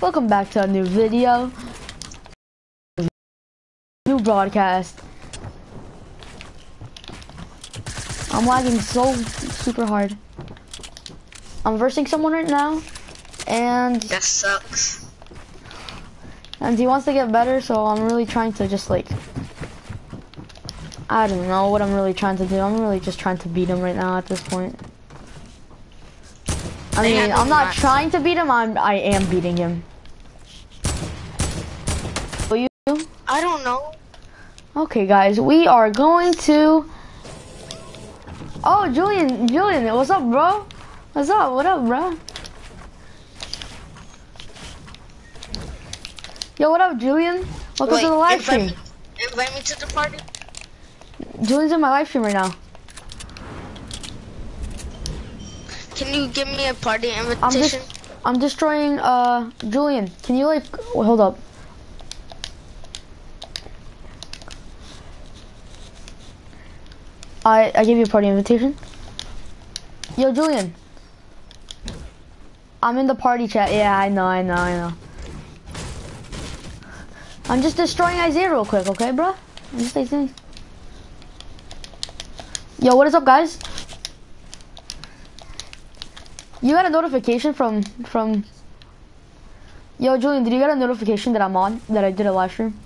welcome back to a new video. New broadcast. I'm lagging so super hard. I'm versing someone right now, and That sucks. and he wants to get better, so I'm really trying to just like I don't know what I'm really trying to do. I'm really just trying to beat him right now at this point. I They mean, I'm not trying to beat him. I'm I am beating him. Will you? I don't know. Okay, guys, we are going to. Oh, Julian, Julian, what's up, bro? What's up? What up, bro? Yo, what up, Julian? Welcome Wait, to the live invite stream. me, invite me to the party. Julian's in my live stream right now. Can you give me a party invitation? I'm just, I'm destroying. Uh, Julian, can you like wait, hold up? I I gave you a party invitation. Yo, Julian. I'm in the party chat. Yeah, I know, I know, I know. I'm just destroying Isaiah real quick, okay, bro? I'm just Isaiah. Yo, what is up, guys? You got a notification from from. Yo, Julian, did you get a notification that I'm on? That I did a live stream?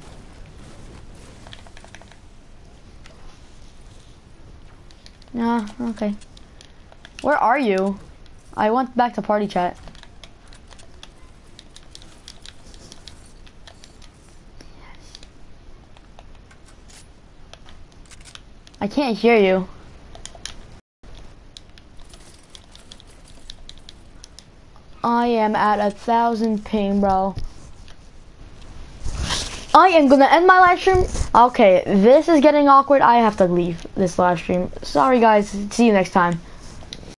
Yeah. Okay. Where are you? I went back to party chat. I can't hear you. I am at a thousand ping, bro. I am gonna end my live stream. Okay, this is getting awkward. I have to leave this live stream. Sorry, guys. See you next time.